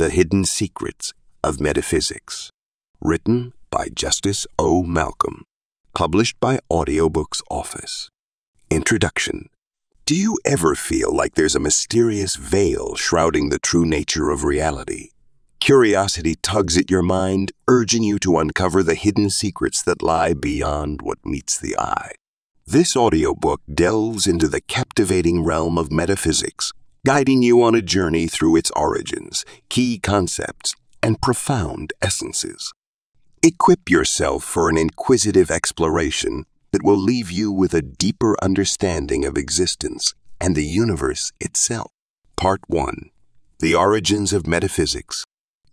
The Hidden Secrets of Metaphysics. Written by Justice O. Malcolm. Published by Audiobooks Office. Introduction. Do you ever feel like there's a mysterious veil shrouding the true nature of reality? Curiosity tugs at your mind, urging you to uncover the hidden secrets that lie beyond what meets the eye. This audiobook delves into the captivating realm of metaphysics, guiding you on a journey through its origins, key concepts, and profound essences. Equip yourself for an inquisitive exploration that will leave you with a deeper understanding of existence and the universe itself. Part 1 The Origins of Metaphysics.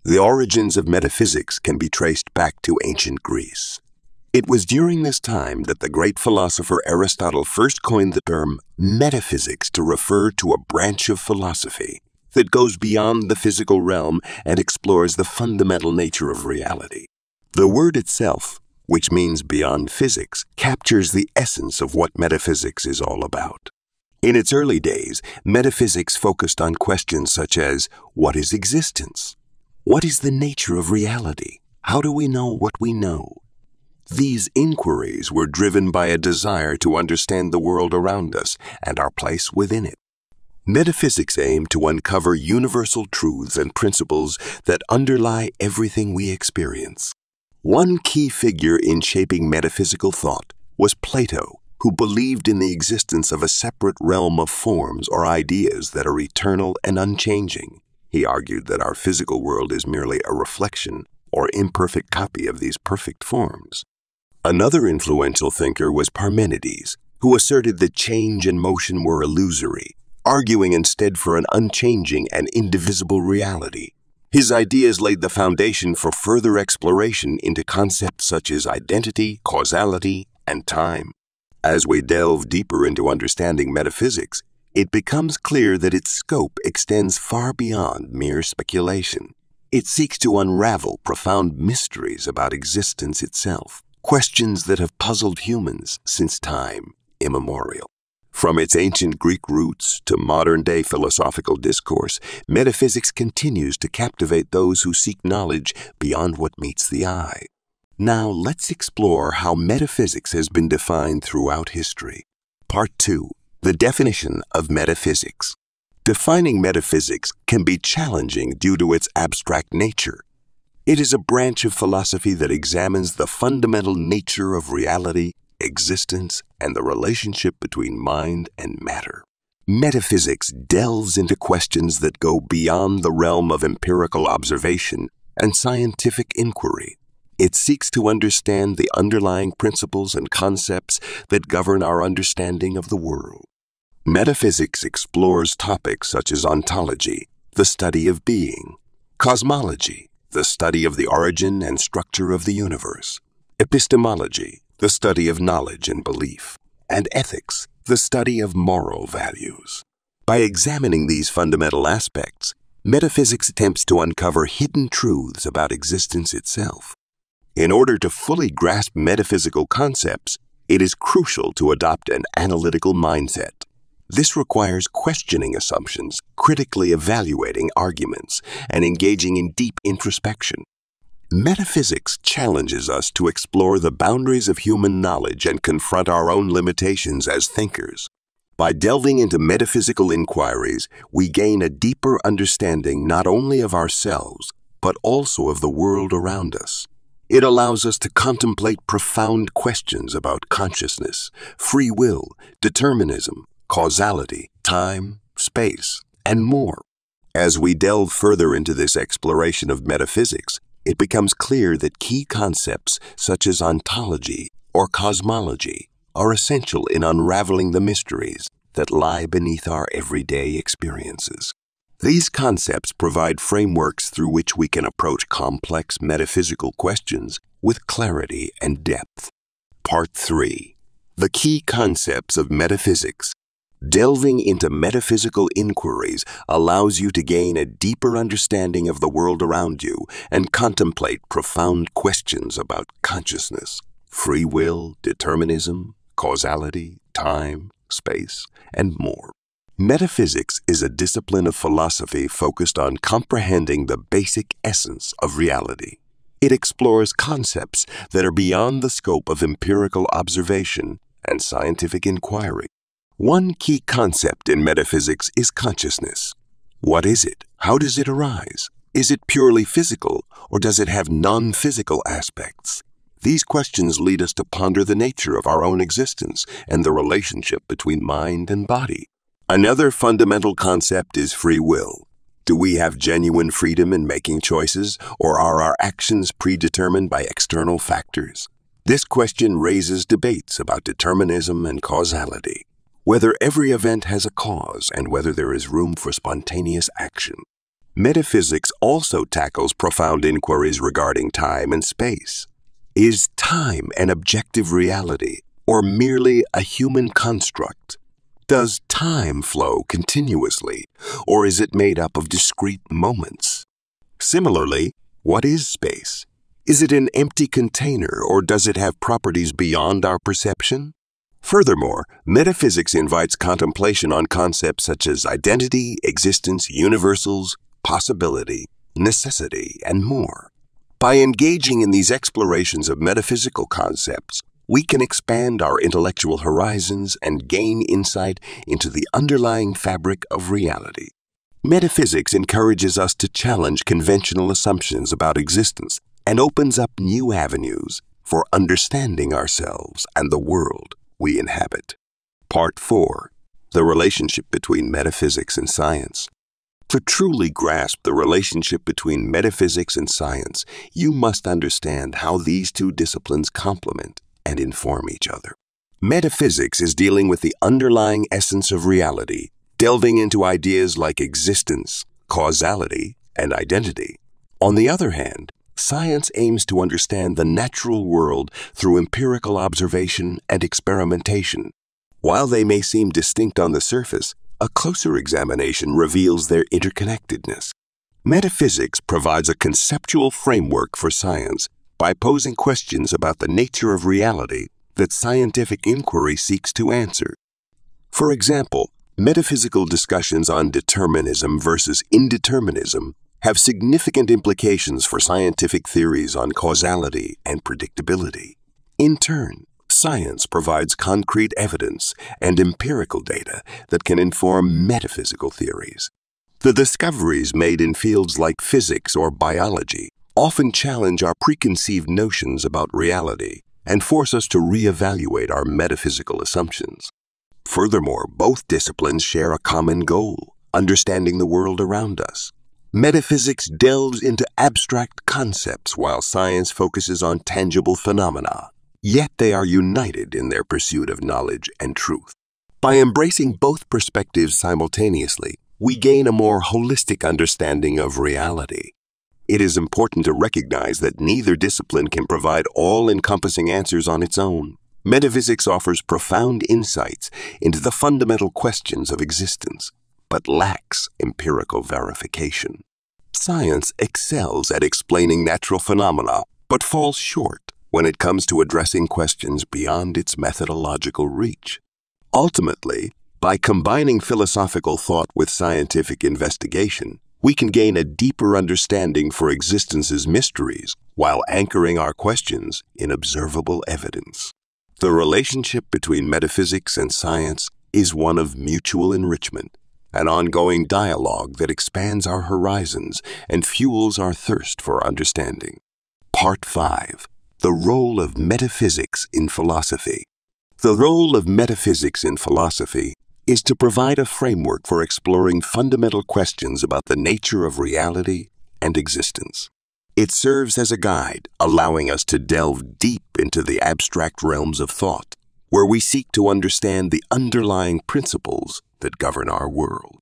The origins of metaphysics can be traced back to ancient Greece. It was during this time that the great philosopher Aristotle first coined the term metaphysics to refer to a branch of philosophy that goes beyond the physical realm and explores the fundamental nature of reality. The word itself, which means beyond physics, captures the essence of what metaphysics is all about. In its early days, metaphysics focused on questions such as what is existence? What is the nature of reality? How do we know what we know? These inquiries were driven by a desire to understand the world around us and our place within it. Metaphysics aim to uncover universal truths and principles that underlie everything we experience. One key figure in shaping metaphysical thought was Plato, who believed in the existence of a separate realm of forms or ideas that are eternal and unchanging. He argued that our physical world is merely a reflection or imperfect copy of these perfect forms. Another influential thinker was Parmenides, who asserted that change and motion were illusory, arguing instead for an unchanging and indivisible reality. His ideas laid the foundation for further exploration into concepts such as identity, causality, and time. As we delve deeper into understanding metaphysics, it becomes clear that its scope extends far beyond mere speculation. It seeks to unravel profound mysteries about existence itself questions that have puzzled humans since time immemorial. From its ancient Greek roots to modern day philosophical discourse, metaphysics continues to captivate those who seek knowledge beyond what meets the eye. Now let's explore how metaphysics has been defined throughout history. Part 2 The definition of metaphysics. Defining metaphysics can be challenging due to its abstract nature. It is a branch of philosophy that examines the fundamental nature of reality, existence, and the relationship between mind and matter. Metaphysics delves into questions that go beyond the realm of empirical observation and scientific inquiry. It seeks to understand the underlying principles and concepts that govern our understanding of the world. Metaphysics explores topics such as ontology, the study of being, cosmology, the study of the origin and structure of the universe, epistemology, the study of knowledge and belief, and ethics, the study of moral values. By examining these fundamental aspects, metaphysics attempts to uncover hidden truths about existence itself. In order to fully grasp metaphysical concepts, it is crucial to adopt an analytical mindset. This requires questioning assumptions, critically evaluating arguments, and engaging in deep introspection. Metaphysics challenges us to explore the boundaries of human knowledge and confront our own limitations as thinkers. By delving into metaphysical inquiries, we gain a deeper understanding not only of ourselves, but also of the world around us. It allows us to contemplate profound questions about consciousness, free will, determinism, causality, time, space, and more. As we delve further into this exploration of metaphysics, it becomes clear that key concepts such as ontology or cosmology are essential in unraveling the mysteries that lie beneath our everyday experiences. These concepts provide frameworks through which we can approach complex metaphysical questions with clarity and depth. Part 3 The Key Concepts of Metaphysics Delving into metaphysical inquiries allows you to gain a deeper understanding of the world around you and contemplate profound questions about consciousness, free will, determinism, causality, time, space, and more. Metaphysics is a discipline of philosophy focused on comprehending the basic essence of reality. It explores concepts that are beyond the scope of empirical observation and scientific inquiry. One key concept in metaphysics is consciousness. What is it? How does it arise? Is it purely physical, or does it have non physical aspects? These questions lead us to ponder the nature of our own existence and the relationship between mind and body. Another fundamental concept is free will. Do we have genuine freedom in making choices, or are our actions predetermined by external factors? This question raises debates about determinism and causality, whether every event has a cause and whether there is room for spontaneous action. Metaphysics also tackles profound inquiries regarding time and space. Is time an objective reality, or merely a human construct? Does time flow continuously, or is it made up of discrete moments? Similarly, what is space? Is it an empty container, or does it have properties beyond our perception? Furthermore, metaphysics invites contemplation on concepts such as identity, existence, universals, possibility, necessity, and more. By engaging in these explorations of metaphysical concepts, we can expand our intellectual horizons and gain insight into the underlying fabric of reality. Metaphysics encourages us to challenge conventional assumptions about existence and opens up new avenues for understanding ourselves and the world we inhabit. Part 4 The Relationship Between Metaphysics and Science. To truly grasp the relationship between metaphysics and science, you must understand how these two disciplines complement and inform each other. Metaphysics is dealing with the underlying essence of reality, delving into ideas like existence, causality, and identity. On the other hand, science aims to understand the natural world through empirical observation and experimentation. While they may seem distinct on the surface, a closer examination reveals their interconnectedness. Metaphysics provides a conceptual framework for science by posing questions about the nature of reality that scientific inquiry seeks to answer. For example, metaphysical discussions on determinism versus indeterminism have significant implications for scientific theories on causality and predictability. In turn, science provides concrete evidence and empirical data that can inform metaphysical theories. The discoveries made in fields like physics or biology often challenge our preconceived notions about reality and force us to reevaluate our metaphysical assumptions. Furthermore, both disciplines share a common goal understanding the world around us. Metaphysics delves into abstract concepts while science focuses on tangible phenomena, yet they are united in their pursuit of knowledge and truth. By embracing both perspectives simultaneously, we gain a more holistic understanding of reality. It is important to recognize that neither discipline can provide all encompassing answers on its own. Metaphysics offers profound insights into the fundamental questions of existence, but lacks empirical verification. Science excels at explaining natural phenomena, but falls short when it comes to addressing questions beyond its methodological reach. Ultimately, by combining philosophical thought with scientific investigation, we can gain a deeper understanding for existence's mysteries while anchoring our questions in observable evidence. The relationship between metaphysics and science is one of mutual enrichment, an ongoing dialogue that expands our horizons and fuels our thirst for understanding. Part 5 The Role of Metaphysics in Philosophy. The role of metaphysics in philosophy is to provide a framework for exploring fundamental questions about the nature of reality and existence. It serves as a guide, allowing us to delve deep into the abstract realms of thought, where we seek to understand the underlying principles that govern our world.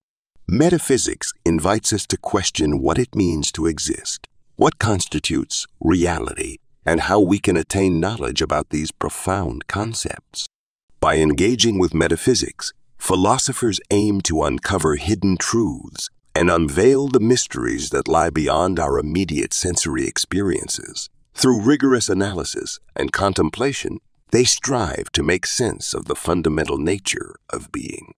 Metaphysics invites us to question what it means to exist, what constitutes reality, and how we can attain knowledge about these profound concepts. By engaging with metaphysics, philosophers aim to uncover hidden truths and unveil the mysteries that lie beyond our immediate sensory experiences. Through rigorous analysis and contemplation, they strive to make sense of the fundamental nature of being.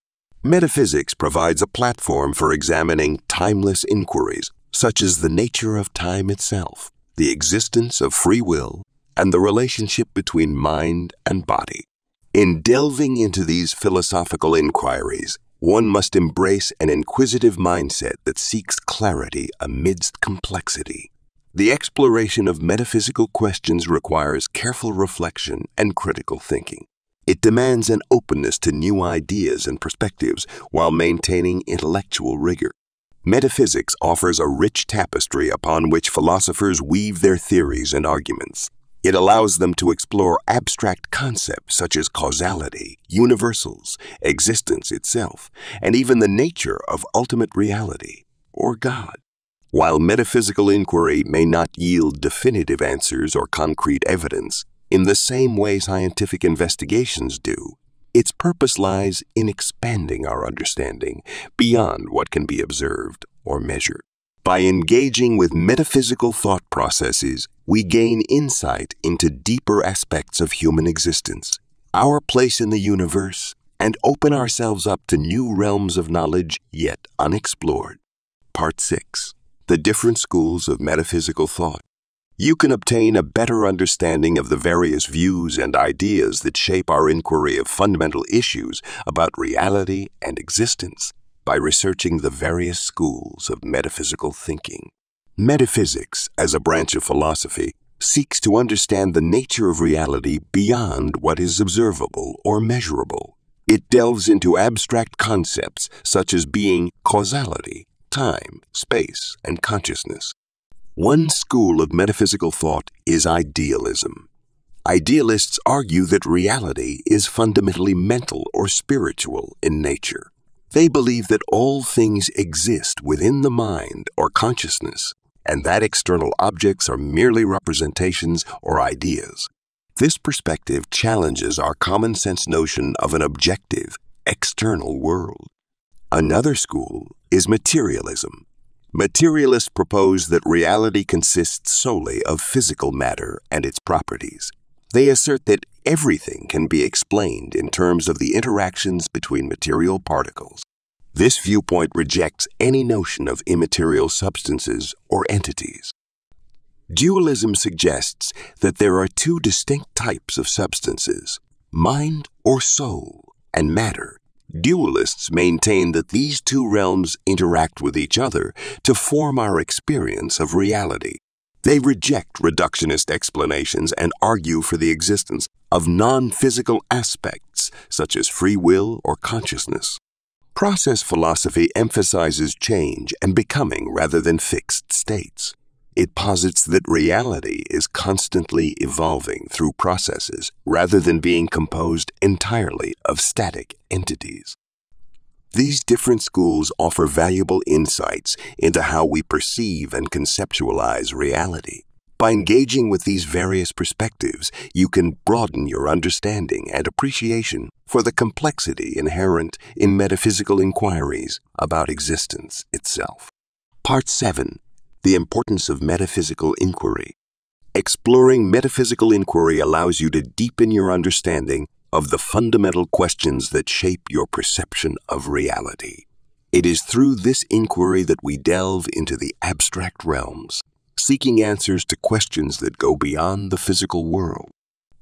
Metaphysics provides a platform for examining timeless inquiries, such as the nature of time itself, the existence of free will, and the relationship between mind and body. In delving into these philosophical inquiries, one must embrace an inquisitive mindset that seeks clarity amidst complexity. The exploration of metaphysical questions requires careful reflection and critical thinking. It demands an openness to new ideas and perspectives while maintaining intellectual rigor. Metaphysics offers a rich tapestry upon which philosophers weave their theories and arguments. It allows them to explore abstract concepts such as causality, universals, existence itself, and even the nature of ultimate reality, or God. While metaphysical inquiry may not yield definitive answers or concrete evidence, in the same way scientific investigations do, its purpose lies in expanding our understanding beyond what can be observed or measured. By engaging with metaphysical thought processes, we gain insight into deeper aspects of human existence, our place in the universe, and open ourselves up to new realms of knowledge yet unexplored. Part 6 The Different Schools of Metaphysical Thought you can obtain a better understanding of the various views and ideas that shape our inquiry of fundamental issues about reality and existence by researching the various schools of metaphysical thinking. Metaphysics, as a branch of philosophy, seeks to understand the nature of reality beyond what is observable or measurable. It delves into abstract concepts such as being causality, time, space, and consciousness. One school of metaphysical thought is idealism. Idealists argue that reality is fundamentally mental or spiritual in nature. They believe that all things exist within the mind or consciousness, and that external objects are merely representations or ideas. This perspective challenges our common sense notion of an objective, external world. Another school is materialism. Materialists propose that reality consists solely of physical matter and its properties. They assert that everything can be explained in terms of the interactions between material particles. This viewpoint rejects any notion of immaterial substances or entities. Dualism suggests that there are two distinct types of substances mind or soul, and matter Dualists maintain that these two realms interact with each other to form our experience of reality. They reject reductionist explanations and argue for the existence of non physical aspects, such as free will or consciousness. Process philosophy emphasizes change and becoming rather than fixed states. It posits that reality is constantly evolving through processes rather than being composed entirely of static entities. These different schools offer valuable insights into how we perceive and conceptualize reality. By engaging with these various perspectives, you can broaden your understanding and appreciation for the complexity inherent in metaphysical inquiries about existence itself. Part 7 the importance of metaphysical inquiry. Exploring metaphysical inquiry allows you to deepen your understanding of the fundamental questions that shape your perception of reality. It is through this inquiry that we delve into the abstract realms, seeking answers to questions that go beyond the physical world.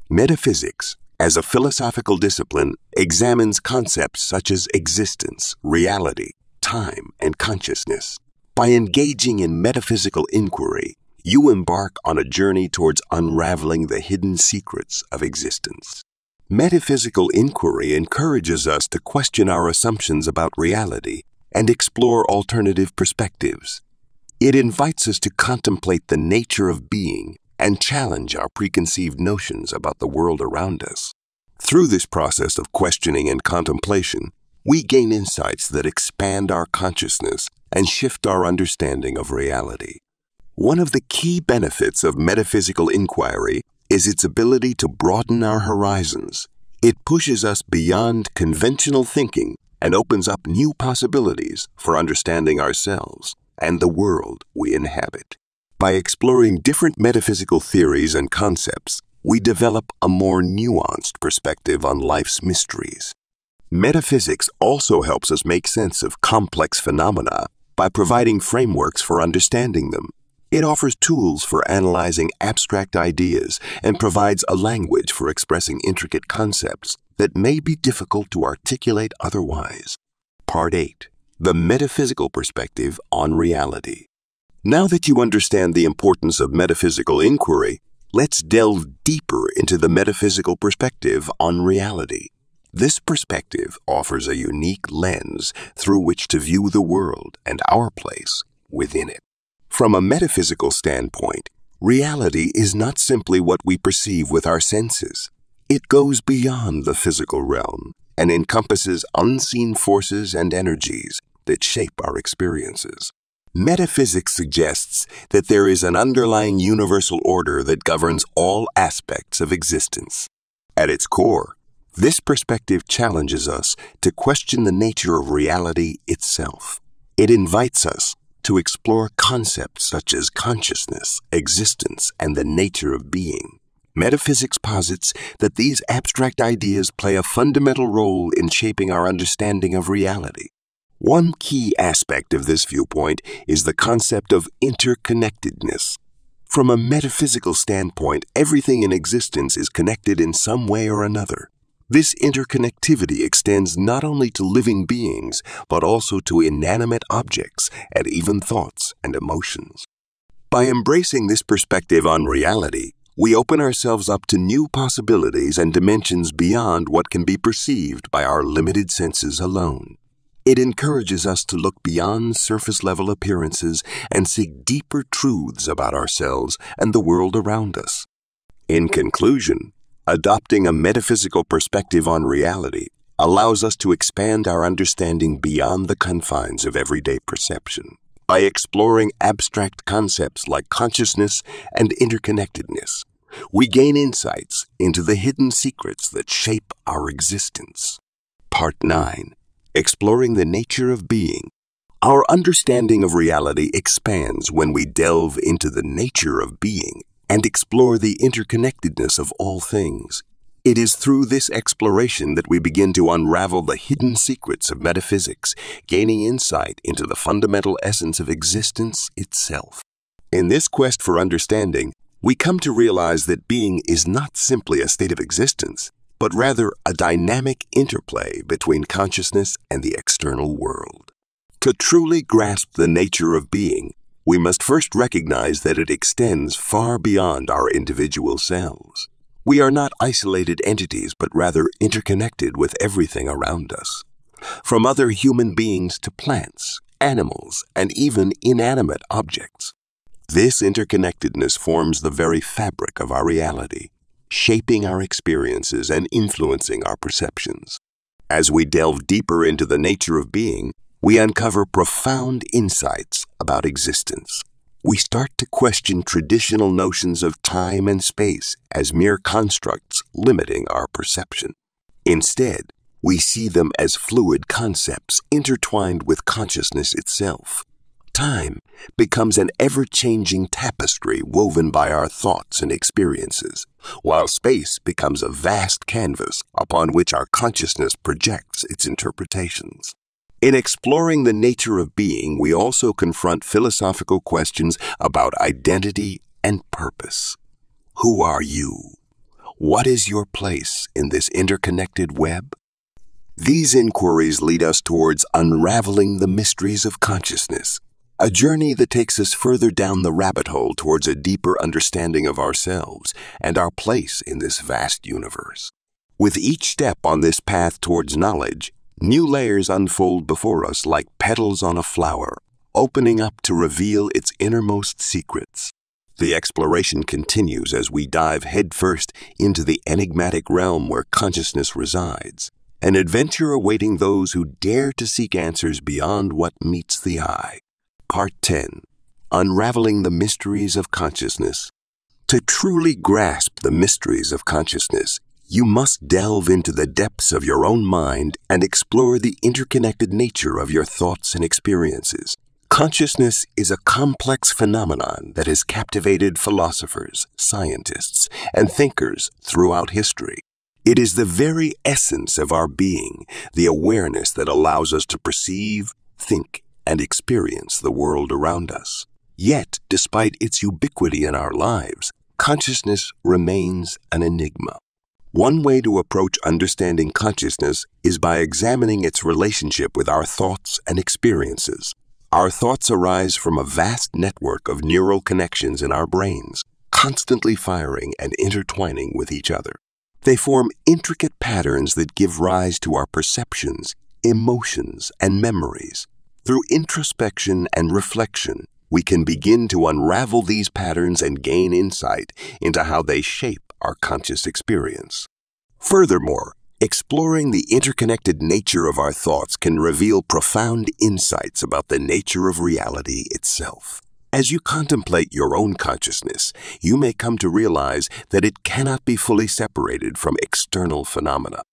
Metaphysics, as a philosophical discipline, examines concepts such as existence, reality, time, and consciousness. By engaging in metaphysical inquiry, you embark on a journey towards unraveling the hidden secrets of existence. Metaphysical inquiry encourages us to question our assumptions about reality and explore alternative perspectives. It invites us to contemplate the nature of being and challenge our preconceived notions about the world around us. Through this process of questioning and contemplation, we gain insights that expand our consciousness and shift our understanding of reality. One of the key benefits of metaphysical inquiry is its ability to broaden our horizons. It pushes us beyond conventional thinking and opens up new possibilities for understanding ourselves and the world we inhabit. By exploring different metaphysical theories and concepts, we develop a more nuanced perspective on life's mysteries. Metaphysics also helps us make sense of complex phenomena by providing frameworks for understanding them. It offers tools for analyzing abstract ideas and provides a language for expressing intricate concepts that may be difficult to articulate otherwise. Part 8 The Metaphysical Perspective on Reality. Now that you understand the importance of metaphysical inquiry, let's delve deeper into the metaphysical perspective on reality. This perspective offers a unique lens through which to view the world and our place within it. From a metaphysical standpoint, reality is not simply what we perceive with our senses. It goes beyond the physical realm and encompasses unseen forces and energies that shape our experiences. Metaphysics suggests that there is an underlying universal order that governs all aspects of existence. At its core, this perspective challenges us to question the nature of reality itself. It invites us to explore concepts such as consciousness, existence, and the nature of being. Metaphysics posits that these abstract ideas play a fundamental role in shaping our understanding of reality. One key aspect of this viewpoint is the concept of interconnectedness. From a metaphysical standpoint, everything in existence is connected in some way or another. This interconnectivity extends not only to living beings, but also to inanimate objects and even thoughts and emotions. By embracing this perspective on reality, we open ourselves up to new possibilities and dimensions beyond what can be perceived by our limited senses alone. It encourages us to look beyond surface level appearances and seek deeper truths about ourselves and the world around us. In conclusion, Adopting a metaphysical perspective on reality allows us to expand our understanding beyond the confines of everyday perception. By exploring abstract concepts like consciousness and interconnectedness, we gain insights into the hidden secrets that shape our existence. Part 9 Exploring the Nature of Being. Our understanding of reality expands when we delve into the nature of being and explore the interconnectedness of all things. It is through this exploration that we begin to unravel the hidden secrets of metaphysics, gaining insight into the fundamental essence of existence itself. In this quest for understanding, we come to realize that being is not simply a state of existence, but rather a dynamic interplay between consciousness and the external world. To truly grasp the nature of being, we must first recognize that it extends far beyond our individual selves. We are not isolated entities, but rather interconnected with everything around us. From other human beings to plants, animals, and even inanimate objects. This interconnectedness forms the very fabric of our reality, shaping our experiences and influencing our perceptions. As we delve deeper into the nature of being, we uncover profound insights about existence. We start to question traditional notions of time and space as mere constructs limiting our perception. Instead, we see them as fluid concepts intertwined with consciousness itself. Time becomes an ever changing tapestry woven by our thoughts and experiences, while space becomes a vast canvas upon which our consciousness projects its interpretations. In exploring the nature of being, we also confront philosophical questions about identity and purpose. Who are you? What is your place in this interconnected web? These inquiries lead us towards unraveling the mysteries of consciousness, a journey that takes us further down the rabbit hole towards a deeper understanding of ourselves and our place in this vast universe. With each step on this path towards knowledge, New layers unfold before us like petals on a flower, opening up to reveal its innermost secrets. The exploration continues as we dive headfirst into the enigmatic realm where consciousness resides, an adventure awaiting those who dare to seek answers beyond what meets the eye. Part 10 Unraveling the Mysteries of Consciousness. To truly grasp the mysteries of consciousness, you must delve into the depths of your own mind and explore the interconnected nature of your thoughts and experiences. Consciousness is a complex phenomenon that has captivated philosophers, scientists, and thinkers throughout history. It is the very essence of our being, the awareness that allows us to perceive, think, and experience the world around us. Yet, despite its ubiquity in our lives, consciousness remains an enigma. One way to approach understanding consciousness is by examining its relationship with our thoughts and experiences. Our thoughts arise from a vast network of neural connections in our brains, constantly firing and intertwining with each other. They form intricate patterns that give rise to our perceptions, emotions, and memories. Through introspection and reflection, we can begin to unravel these patterns and gain insight into how they shape our conscious experience. Furthermore, exploring the interconnected nature of our thoughts can reveal profound insights about the nature of reality itself. As you contemplate your own consciousness, you may come to realize that it cannot be fully separated from external phenomena.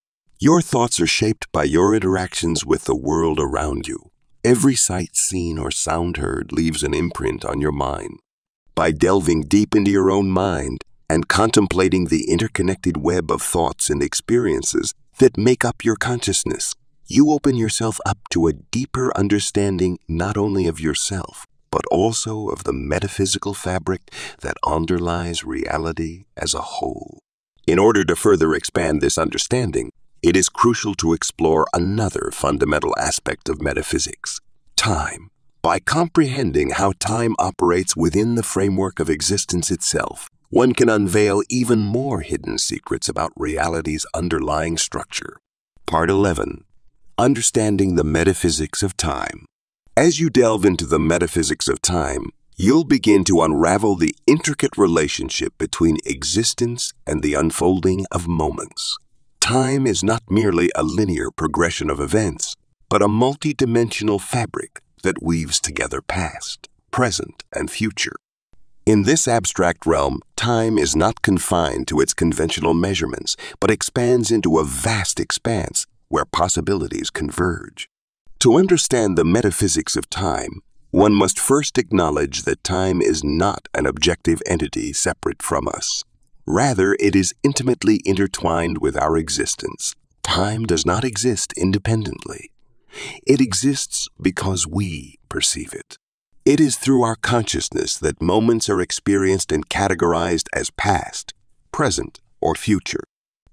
Your thoughts are shaped by your interactions with the world around you. Every sight seen or sound heard leaves an imprint on your mind. By delving deep into your own mind, and contemplating the interconnected web of thoughts and experiences that make up your consciousness, you open yourself up to a deeper understanding not only of yourself, but also of the metaphysical fabric that underlies reality as a whole. In order to further expand this understanding, it is crucial to explore another fundamental aspect of metaphysics time. By comprehending how time operates within the framework of existence itself, one can unveil even more hidden secrets about reality's underlying structure. Part 11 Understanding the Metaphysics of Time. As you delve into the metaphysics of time, you'll begin to unravel the intricate relationship between existence and the unfolding of moments. Time is not merely a linear progression of events, but a multidimensional fabric that weaves together past, present, and future. In this abstract realm, time is not confined to its conventional measurements, but expands into a vast expanse where possibilities converge. To understand the metaphysics of time, one must first acknowledge that time is not an objective entity separate from us. Rather, it is intimately intertwined with our existence. Time does not exist independently. It exists because we perceive it. It is through our consciousness that moments are experienced and categorized as past, present, or future.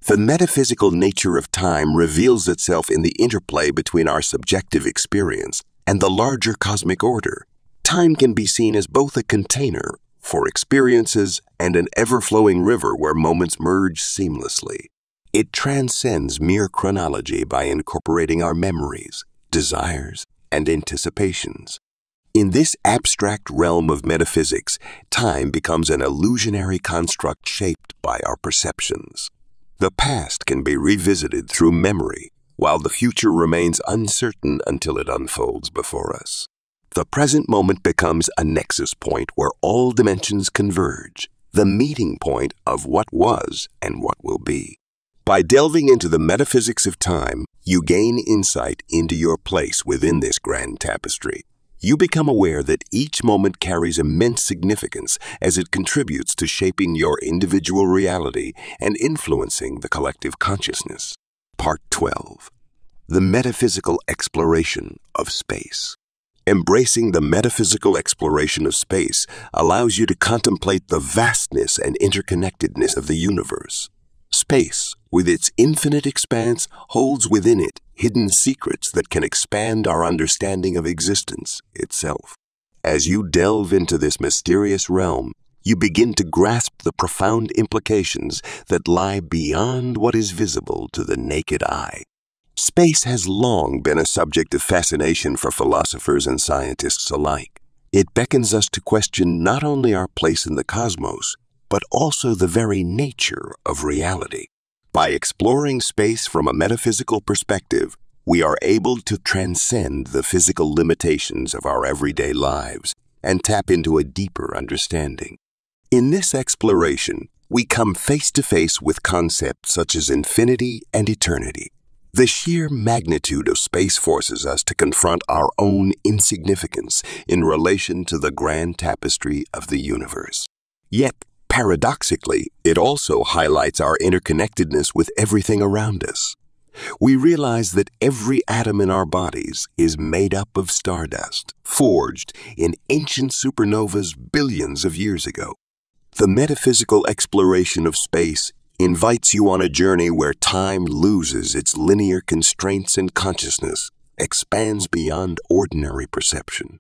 The metaphysical nature of time reveals itself in the interplay between our subjective experience and the larger cosmic order. Time can be seen as both a container for experiences and an ever flowing river where moments merge seamlessly. It transcends mere chronology by incorporating our memories, desires, and anticipations. In this abstract realm of metaphysics, time becomes an illusionary construct shaped by our perceptions. The past can be revisited through memory, while the future remains uncertain until it unfolds before us. The present moment becomes a nexus point where all dimensions converge, the meeting point of what was and what will be. By delving into the metaphysics of time, you gain insight into your place within this grand tapestry you become aware that each moment carries immense significance as it contributes to shaping your individual reality and influencing the collective consciousness. Part 12 The Metaphysical Exploration of Space. Embracing the metaphysical exploration of space allows you to contemplate the vastness and interconnectedness of the universe. Space, with its infinite expanse, holds within it hidden secrets that can expand our understanding of existence itself. As you delve into this mysterious realm, you begin to grasp the profound implications that lie beyond what is visible to the naked eye. Space has long been a subject of fascination for philosophers and scientists alike. It beckons us to question not only our place in the cosmos, but also the very nature of reality. By exploring space from a metaphysical perspective, we are able to transcend the physical limitations of our everyday lives and tap into a deeper understanding. In this exploration, we come face to face with concepts such as infinity and eternity. The sheer magnitude of space forces us to confront our own insignificance in relation to the grand tapestry of the universe. Yet, Paradoxically, it also highlights our interconnectedness with everything around us. We realize that every atom in our bodies is made up of stardust, forged in ancient supernovas billions of years ago. The metaphysical exploration of space invites you on a journey where time loses its linear constraints and consciousness expands beyond ordinary perception.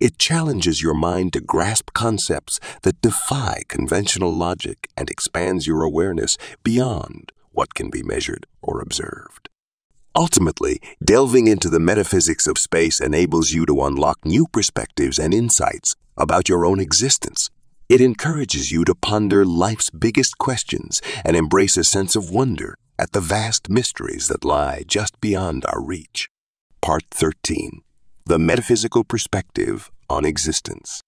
It challenges your mind to grasp concepts that defy conventional logic and expands your awareness beyond what can be measured or observed. Ultimately, delving into the metaphysics of space enables you to unlock new perspectives and insights about your own existence. It encourages you to ponder life's biggest questions and embrace a sense of wonder at the vast mysteries that lie just beyond our reach. Part 13 The Metaphysical Perspective on Existence.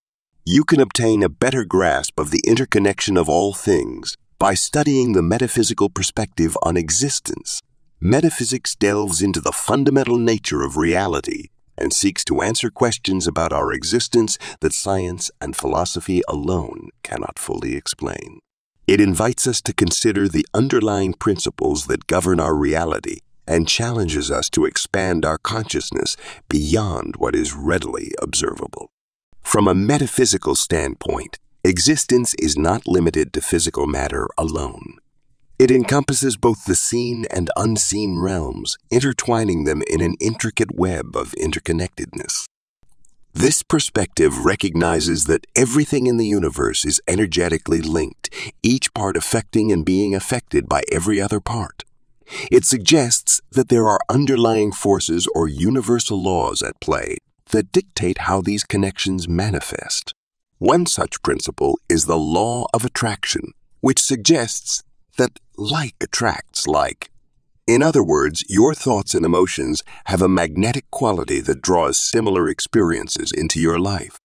You can obtain a better grasp of the interconnection of all things by studying the metaphysical perspective on existence. Metaphysics delves into the fundamental nature of reality and seeks to answer questions about our existence that science and philosophy alone cannot fully explain. It invites us to consider the underlying principles that govern our reality and challenges us to expand our consciousness beyond what is readily observable. From a metaphysical standpoint, existence is not limited to physical matter alone. It encompasses both the seen and unseen realms, intertwining them in an intricate web of interconnectedness. This perspective recognizes that everything in the universe is energetically linked, each part affecting and being affected by every other part. It suggests that there are underlying forces or universal laws at play that dictate how these connections manifest. One such principle is the law of attraction, which suggests that like attracts like. In other words, your thoughts and emotions have a magnetic quality that draws similar experiences into your life.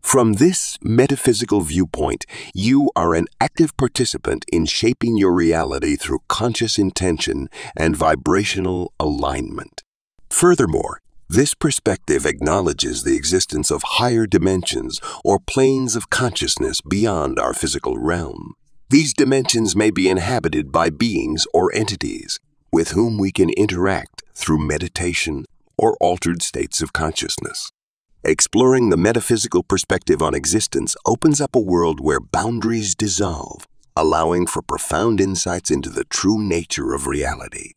From this metaphysical viewpoint, you are an active participant in shaping your reality through conscious intention and vibrational alignment. Furthermore, this perspective acknowledges the existence of higher dimensions or planes of consciousness beyond our physical realm. These dimensions may be inhabited by beings or entities with whom we can interact through meditation or altered states of consciousness. Exploring the metaphysical perspective on existence opens up a world where boundaries dissolve, allowing for profound insights into the true nature of reality.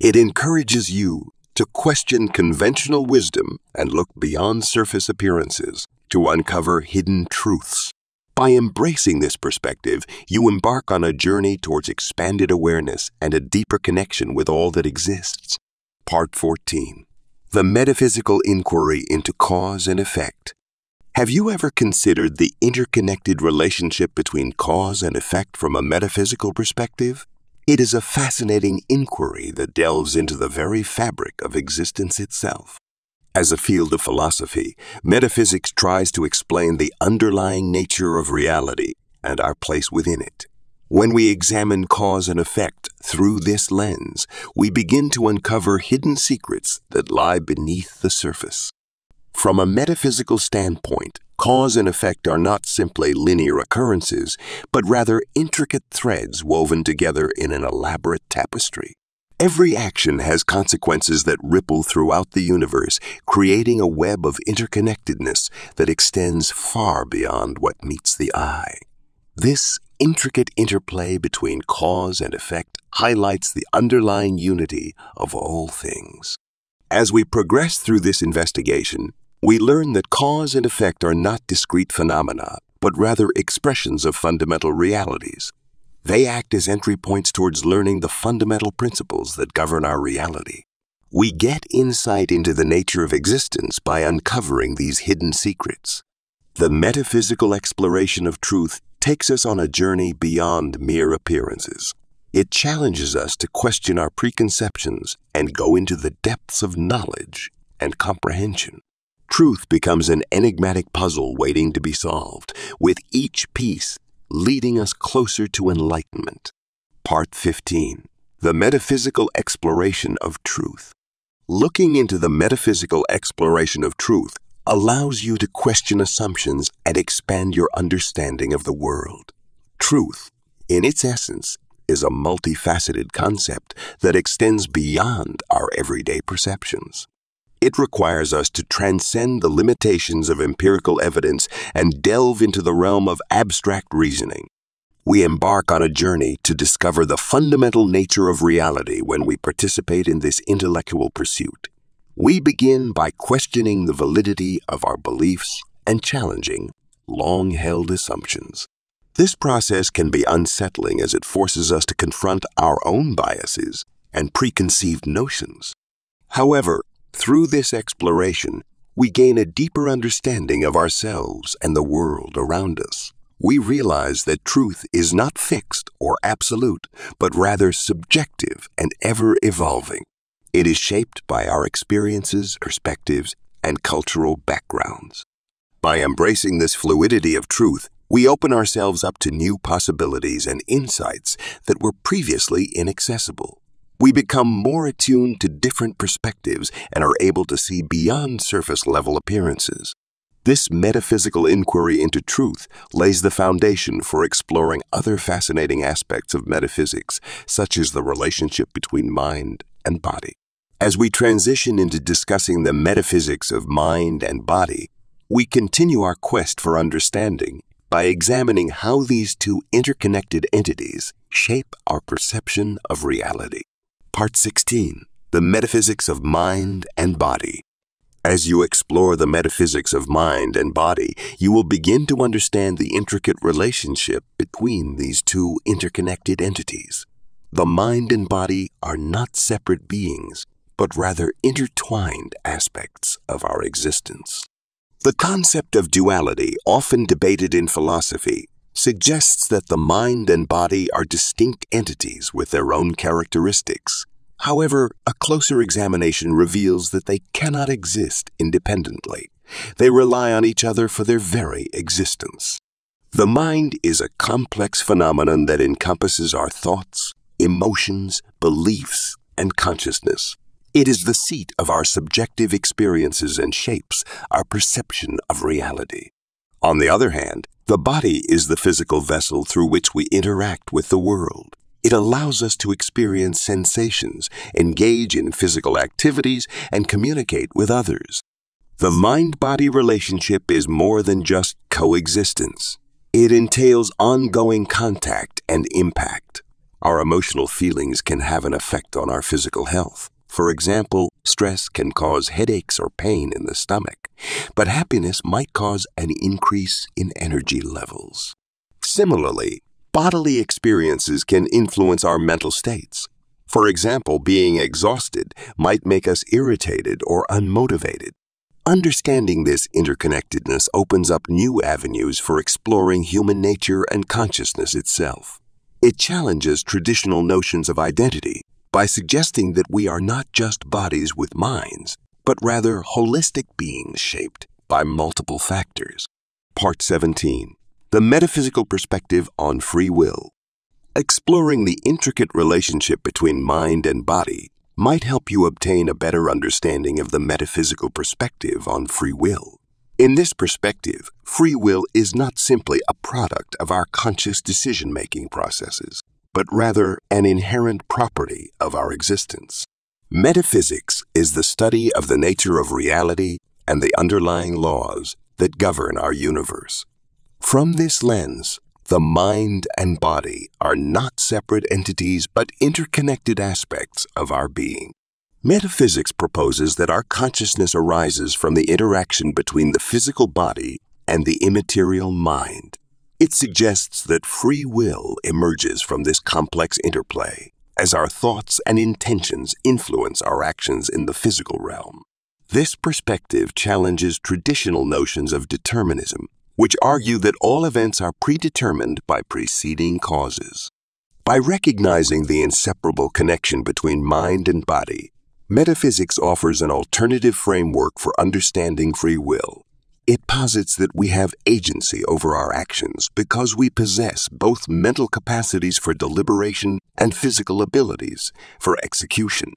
It encourages you to question conventional wisdom and look beyond surface appearances to uncover hidden truths. By embracing this perspective, you embark on a journey towards expanded awareness and a deeper connection with all that exists. Part 14 the metaphysical inquiry into cause and effect. Have you ever considered the interconnected relationship between cause and effect from a metaphysical perspective? It is a fascinating inquiry that delves into the very fabric of existence itself. As a field of philosophy, metaphysics tries to explain the underlying nature of reality and our place within it. When we examine cause and effect through this lens, we begin to uncover hidden secrets that lie beneath the surface. From a metaphysical standpoint, cause and effect are not simply linear occurrences, but rather intricate threads woven together in an elaborate tapestry. Every action has consequences that ripple throughout the universe, creating a web of interconnectedness that extends far beyond what meets the eye. This intricate interplay between cause and effect highlights the underlying unity of all things. As we progress through this investigation, we learn that cause and effect are not discrete phenomena, but rather expressions of fundamental realities. They act as entry points towards learning the fundamental principles that govern our reality. We get insight into the nature of existence by uncovering these hidden secrets. The metaphysical exploration of truth takes us on a journey beyond mere appearances. It challenges us to question our preconceptions and go into the depths of knowledge and comprehension. Truth becomes an enigmatic puzzle waiting to be solved, with each piece leading us closer to enlightenment. Part 15 The Metaphysical Exploration of Truth. Looking into the metaphysical exploration of truth allows you to question assumptions and expand your understanding of the world. Truth, in its essence, is a multifaceted concept that extends beyond our everyday perceptions. It requires us to transcend the limitations of empirical evidence and delve into the realm of abstract reasoning. We embark on a journey to discover the fundamental nature of reality when we participate in this intellectual pursuit. We begin by questioning the validity of our beliefs and challenging long held assumptions. This process can be unsettling as it forces us to confront our own biases and preconceived notions. However, through this exploration, we gain a deeper understanding of ourselves and the world around us. We realize that truth is not fixed or absolute, but rather subjective and ever evolving. It is shaped by our experiences, perspectives, and cultural backgrounds. By embracing this fluidity of truth, we open ourselves up to new possibilities and insights that were previously inaccessible. We become more attuned to different perspectives and are able to see beyond surface level appearances. This metaphysical inquiry into truth lays the foundation for exploring other fascinating aspects of metaphysics, such as the relationship between mind and body. As we transition into discussing the metaphysics of mind and body, we continue our quest for understanding by examining how these two interconnected entities shape our perception of reality. Part 16 The Metaphysics of Mind and Body. As you explore the metaphysics of mind and body, you will begin to understand the intricate relationship between these two interconnected entities. The mind and body are not separate beings, but rather intertwined aspects of our existence. The concept of duality, often debated in philosophy, suggests that the mind and body are distinct entities with their own characteristics. However, a closer examination reveals that they cannot exist independently. They rely on each other for their very existence. The mind is a complex phenomenon that encompasses our thoughts, emotions, beliefs, and consciousness. It is the seat of our subjective experiences and shapes our perception of reality. On the other hand, the body is the physical vessel through which we interact with the world. It allows us to experience sensations, engage in physical activities, and communicate with others. The mind body relationship is more than just coexistence, it entails ongoing contact and impact. Our emotional feelings can have an effect on our physical health. For example, stress can cause headaches or pain in the stomach, but happiness might cause an increase in energy levels. Similarly, bodily experiences can influence our mental states. For example, being exhausted might make us irritated or unmotivated. Understanding this interconnectedness opens up new avenues for exploring human nature and consciousness itself. It challenges traditional notions of identity by suggesting that we are not just bodies with minds, but rather holistic beings shaped by multiple factors. Part 17 The Metaphysical Perspective on Free Will. Exploring the intricate relationship between mind and body might help you obtain a better understanding of the metaphysical perspective on free will. In this perspective, free will is not simply a product of our conscious decision making processes but rather an inherent property of our existence. Metaphysics is the study of the nature of reality and the underlying laws that govern our universe. From this lens, the mind and body are not separate entities but interconnected aspects of our being. Metaphysics proposes that our consciousness arises from the interaction between the physical body and the immaterial mind. It suggests that free will emerges from this complex interplay as our thoughts and intentions influence our actions in the physical realm. This perspective challenges traditional notions of determinism, which argue that all events are predetermined by preceding causes. By recognizing the inseparable connection between mind and body, metaphysics offers an alternative framework for understanding free will it posits that we have agency over our actions because we possess both mental capacities for deliberation and physical abilities for execution.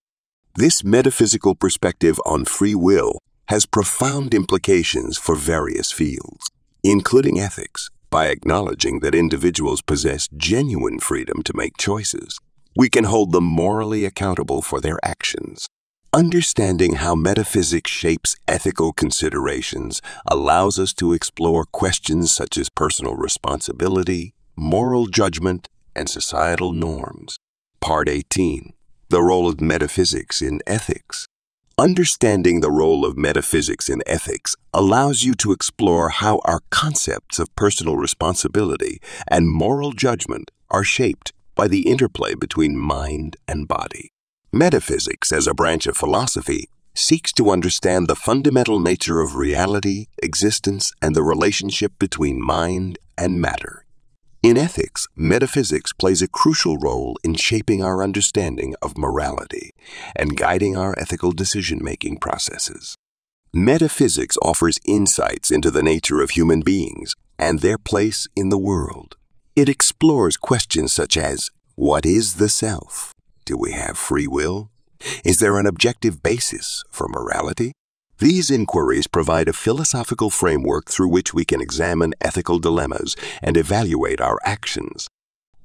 This metaphysical perspective on free will has profound implications for various fields, including ethics, By acknowledging that individuals possess genuine freedom to make choices, we can hold them morally accountable for their actions. Understanding how metaphysics shapes ethical considerations allows us to explore questions such as personal responsibility, moral judgment, and societal norms. Part 18 The Role of Metaphysics in Ethics. Understanding the role of metaphysics in ethics allows you to explore how our concepts of personal responsibility and moral judgment are shaped by the interplay between mind and body. Metaphysics, as a branch of philosophy, seeks to understand the fundamental nature of reality, existence, and the relationship between mind and matter. In ethics, metaphysics plays a crucial role in shaping our understanding of morality and guiding our ethical decision making processes. Metaphysics offers insights into the nature of human beings and their place in the world. It explores questions such as What is the self? Do we have free will? Is there an objective basis for morality? These inquiries provide a philosophical framework through which we can examine ethical dilemmas and evaluate our actions.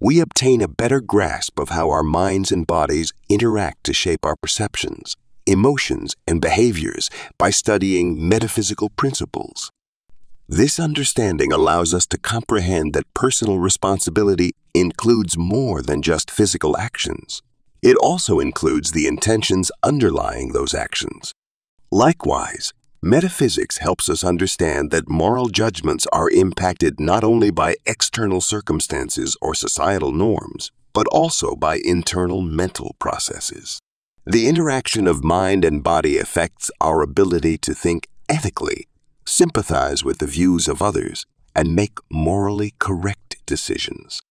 We obtain a better grasp of how our minds and bodies interact to shape our perceptions, emotions, and behaviors by studying metaphysical principles. This understanding allows us to comprehend that personal responsibility includes more than just physical actions. It also includes the intentions underlying those actions. Likewise, metaphysics helps us understand that moral judgments are impacted not only by external circumstances or societal norms, but also by internal mental processes. The interaction of mind and body affects our ability to think ethically, sympathize with the views of others, and make morally correct decisions.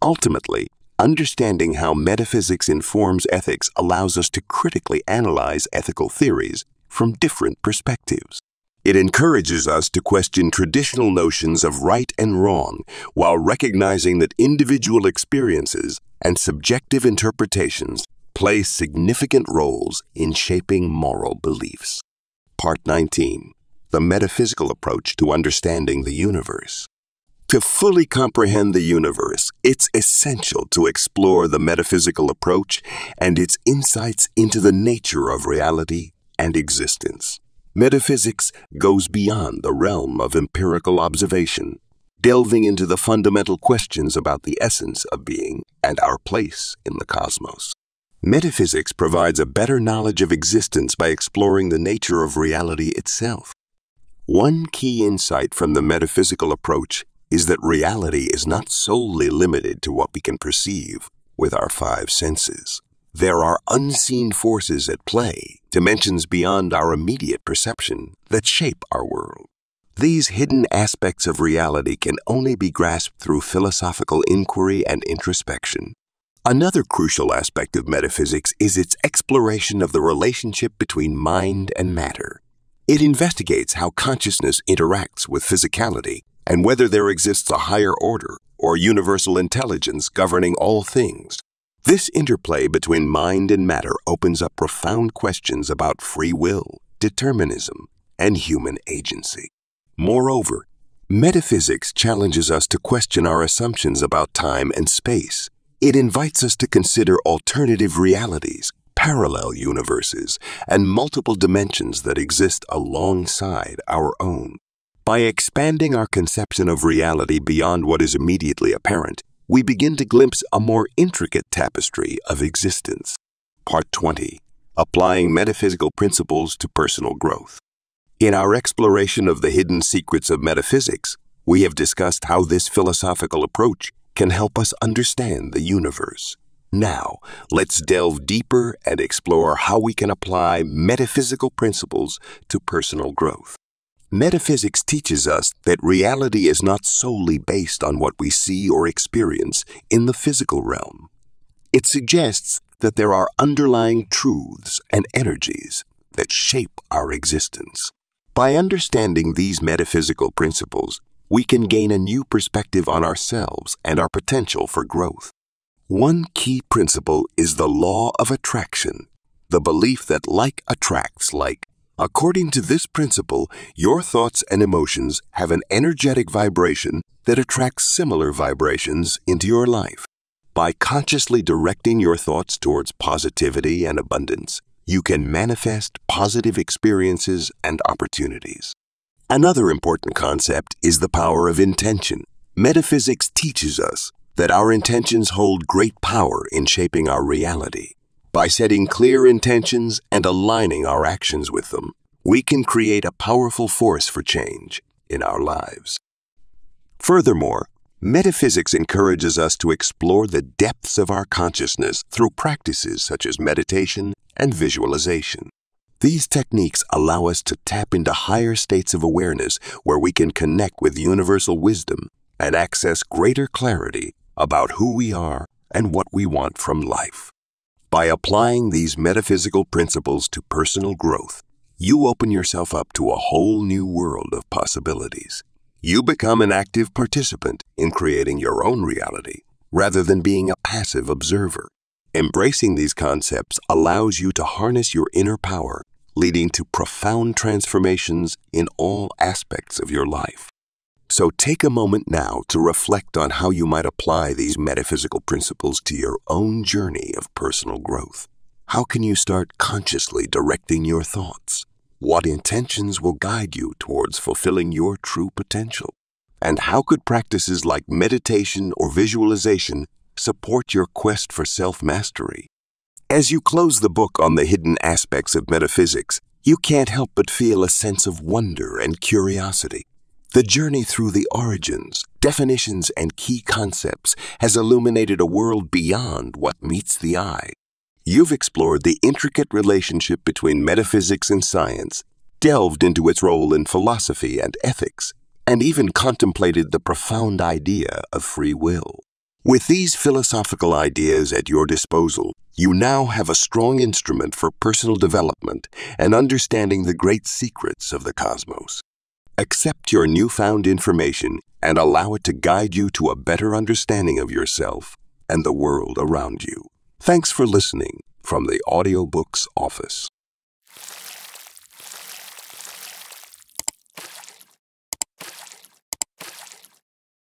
Ultimately, Understanding how metaphysics informs ethics allows us to critically analyze ethical theories from different perspectives. It encourages us to question traditional notions of right and wrong while recognizing that individual experiences and subjective interpretations play significant roles in shaping moral beliefs. Part 19 The Metaphysical Approach to Understanding the Universe. To fully comprehend the universe, it's essential to explore the metaphysical approach and its insights into the nature of reality and existence. Metaphysics goes beyond the realm of empirical observation, delving into the fundamental questions about the essence of being and our place in the cosmos. Metaphysics provides a better knowledge of existence by exploring the nature of reality itself. One key insight from the metaphysical approach is that reality is not solely limited to what we can perceive with our five senses. There are unseen forces at play, dimensions beyond our immediate perception, that shape our world. These hidden aspects of reality can only be grasped through philosophical inquiry and introspection. Another crucial aspect of metaphysics is its exploration of the relationship between mind and matter. It investigates how consciousness interacts with physicality and whether there exists a higher order or universal intelligence governing all things. This interplay between mind and matter opens up profound questions about free will, determinism, and human agency. Moreover, metaphysics challenges us to question our assumptions about time and space. It invites us to consider alternative realities, parallel universes, and multiple dimensions that exist alongside our own. By expanding our conception of reality beyond what is immediately apparent, we begin to glimpse a more intricate tapestry of existence. Part 20 Applying Metaphysical Principles to Personal Growth. In our exploration of the hidden secrets of metaphysics, we have discussed how this philosophical approach can help us understand the universe. Now, let's delve deeper and explore how we can apply metaphysical principles to personal growth. Metaphysics teaches us that reality is not solely based on what we see or experience in the physical realm. It suggests that there are underlying truths and energies that shape our existence. By understanding these metaphysical principles, we can gain a new perspective on ourselves and our potential for growth. One key principle is the law of attraction, the belief that like attracts like According to this principle, your thoughts and emotions have an energetic vibration that attracts similar vibrations into your life. By consciously directing your thoughts towards positivity and abundance, you can manifest positive experiences and opportunities. Another important concept is the power of intention. Metaphysics teaches us that our intentions hold great power in shaping our reality. By setting clear intentions and aligning our actions with them, we can create a powerful force for change in our lives. Furthermore, metaphysics encourages us to explore the depths of our consciousness through practices such as meditation and visualization. These techniques allow us to tap into higher states of awareness where we can connect with universal wisdom and access greater clarity about who we are and what we want from life. By applying these metaphysical principles to personal growth, you open yourself up to a whole new world of possibilities. You become an active participant in creating your own reality rather than being a passive observer. Embracing these concepts allows you to harness your inner power, leading to profound transformations in all aspects of your life. So take a moment now to reflect on how you might apply these metaphysical principles to your own journey of personal growth. How can you start consciously directing your thoughts? What intentions will guide you towards fulfilling your true potential? And how could practices like meditation or visualization support your quest for self mastery. As you close the book on the hidden aspects of metaphysics, you can't help but feel a sense of wonder and curiosity. The journey through the origins, definitions, and key concepts has illuminated a world beyond what meets the eye. You've explored the intricate relationship between metaphysics and science, delved into its role in philosophy and ethics, and even contemplated the profound idea of free will. With these philosophical ideas at your disposal, you now have a strong instrument for personal development and understanding the great secrets of the cosmos. Accept your newfound information and allow it to guide you to a better understanding of yourself and the world around you. Thanks for listening from the Audiobooks office.